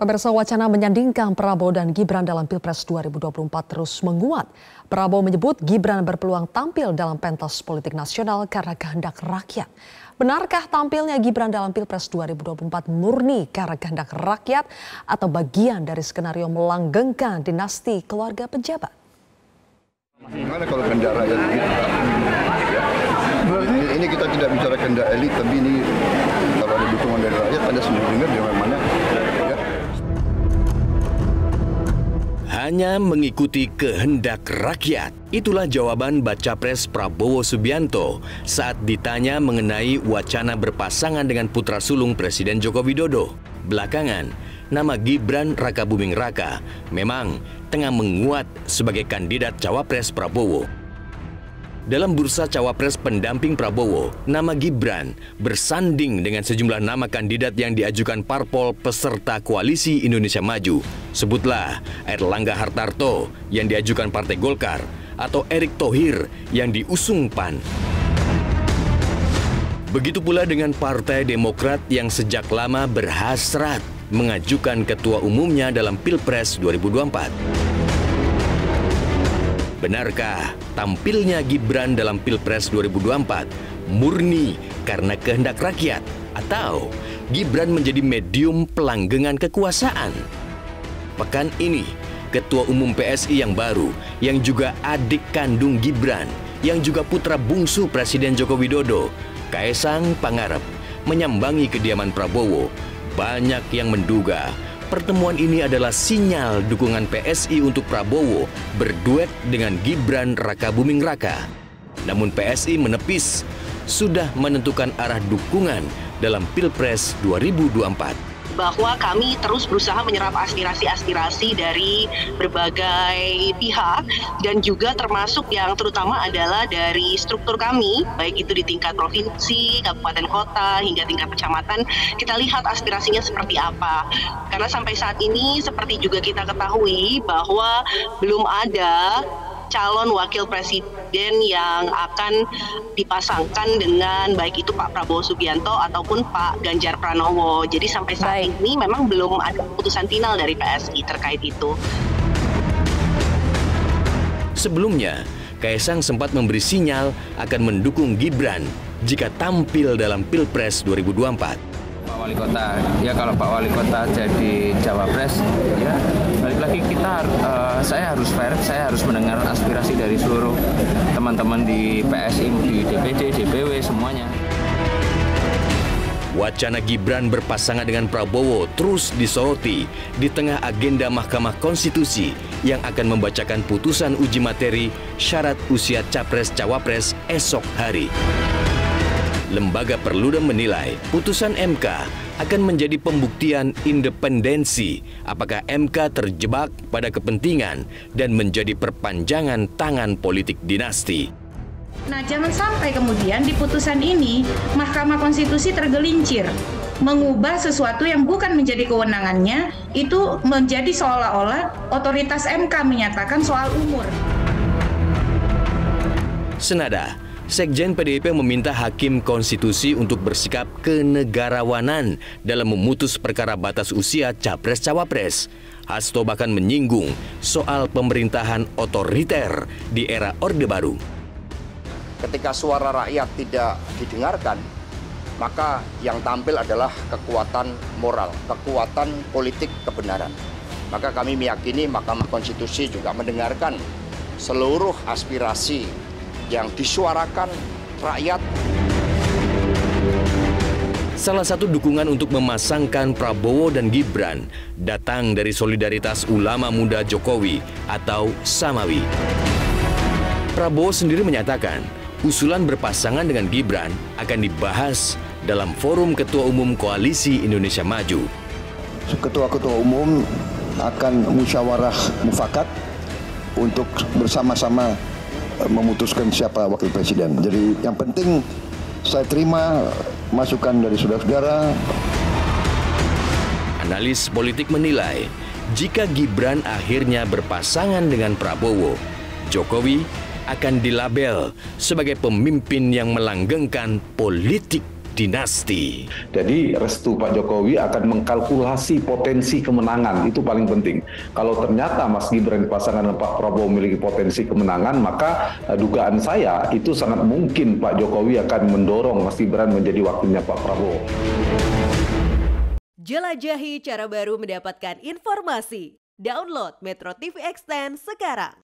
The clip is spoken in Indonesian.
Pemirsa wacana menyandingkan Prabowo dan Gibran dalam Pilpres 2024 terus menguat. Prabowo menyebut Gibran berpeluang tampil dalam pentas politik nasional karena kehendak rakyat. Benarkah tampilnya Gibran dalam Pilpres 2024 murni karena kehendak rakyat atau bagian dari skenario melanggengkan dinasti keluarga pejabat? Gimana kalau kehendak rakyat? Ya. Ini, ini kita tidak bicara kehendak elit, tapi ini kalau ada dukungan dari rakyat, Anda sendiri dengar di hanya mengikuti kehendak rakyat. Itulah jawaban baca pres Prabowo Subianto saat ditanya mengenai wacana berpasangan dengan putra sulung Presiden Joko Widodo. Belakangan, nama Gibran Raka Buming Raka memang tengah menguat sebagai kandidat cawapres Prabowo. Dalam bursa cawapres pendamping Prabowo, nama Gibran bersanding dengan sejumlah nama kandidat yang diajukan parpol peserta Koalisi Indonesia Maju. Sebutlah Erlangga Hartarto yang diajukan Partai Golkar atau Erick Thohir yang diusung PAN. Begitu pula dengan Partai Demokrat yang sejak lama berhasrat mengajukan ketua umumnya dalam Pilpres 2024. Benarkah tampilnya Gibran dalam Pilpres 2024 murni karena kehendak rakyat atau Gibran menjadi medium pelanggengan kekuasaan? Pekan ini, Ketua Umum PSI yang baru yang juga adik kandung Gibran yang juga putra bungsu Presiden Joko Widodo, Kaisang Pangarep, menyambangi kediaman Prabowo. Banyak yang menduga pertemuan ini adalah sinyal dukungan PSI untuk Prabowo berduet dengan Gibran Raka Buming Raka. Namun PSI menepis sudah menentukan arah dukungan dalam Pilpres 2024 bahwa kami terus berusaha menyerap aspirasi-aspirasi dari berbagai pihak dan juga termasuk yang terutama adalah dari struktur kami baik itu di tingkat provinsi, kabupaten kota hingga tingkat kecamatan kita lihat aspirasinya seperti apa. Karena sampai saat ini seperti juga kita ketahui bahwa belum ada calon wakil presiden yang akan dipasangkan dengan baik itu Pak Prabowo Subianto ataupun Pak Ganjar Pranowo. Jadi sampai saat baik. ini memang belum ada keputusan final dari PSI terkait itu. Sebelumnya, Kaisang sempat memberi sinyal akan mendukung Gibran jika tampil dalam Pilpres 2024 wali kota ya kalau Pak wali kota jadi cawapres ya lagi kita uh, saya harus fair saya harus mendengar aspirasi dari seluruh teman-teman di PSI di DPD DPW semuanya Wacana Gibran berpasangan dengan Prabowo terus disoroti di tengah agenda Mahkamah Konstitusi yang akan membacakan putusan uji materi syarat usia capres-cawapres esok hari. Lembaga Perludem menilai putusan MK akan menjadi pembuktian independensi apakah MK terjebak pada kepentingan dan menjadi perpanjangan tangan politik dinasti. Nah, jangan sampai kemudian di putusan ini Mahkamah Konstitusi tergelincir mengubah sesuatu yang bukan menjadi kewenangannya itu menjadi seolah-olah otoritas MK menyatakan soal umur. Senada, Sekjen PDIP meminta Hakim Konstitusi untuk bersikap kenegarawanan dalam memutus perkara batas usia Capres-Cawapres. Hasto bahkan menyinggung soal pemerintahan otoriter di era Orde Baru. Ketika suara rakyat tidak didengarkan, maka yang tampil adalah kekuatan moral, kekuatan politik kebenaran. Maka kami meyakini Mahkamah Konstitusi juga mendengarkan seluruh aspirasi yang disuarakan rakyat. Salah satu dukungan untuk memasangkan Prabowo dan Gibran datang dari solidaritas ulama muda Jokowi atau Samawi. Prabowo sendiri menyatakan usulan berpasangan dengan Gibran akan dibahas dalam forum Ketua Umum Koalisi Indonesia Maju. Ketua-ketua umum akan musyawarah mufakat untuk bersama-sama memutuskan siapa wakil presiden. Jadi yang penting saya terima masukan dari saudara-saudara. Analis politik menilai, jika Gibran akhirnya berpasangan dengan Prabowo, Jokowi akan dilabel sebagai pemimpin yang melanggengkan politik dinasti. Jadi restu Pak Jokowi akan mengkalkulasi potensi kemenangan itu paling penting. Kalau ternyata Mas Gibran pasangan Pak Prabowo memiliki potensi kemenangan, maka uh, dugaan saya itu sangat mungkin Pak Jokowi akan mendorong Mas Gibran menjadi wakilnya Pak Prabowo. Jelajahi cara baru mendapatkan informasi. Download Metro TV Extend sekarang.